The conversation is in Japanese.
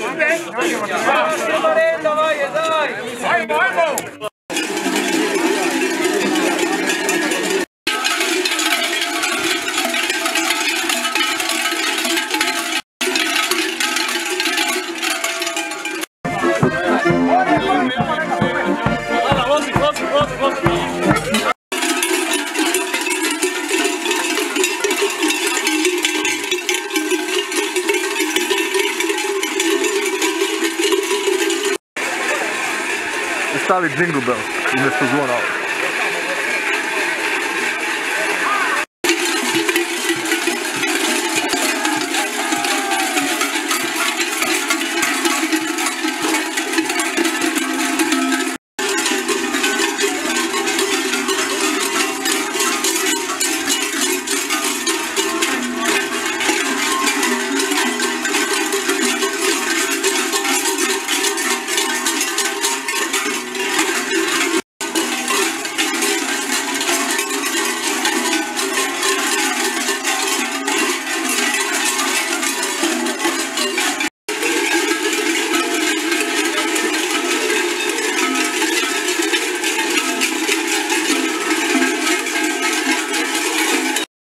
Yes, ustavi jingle bell in me spozvonal.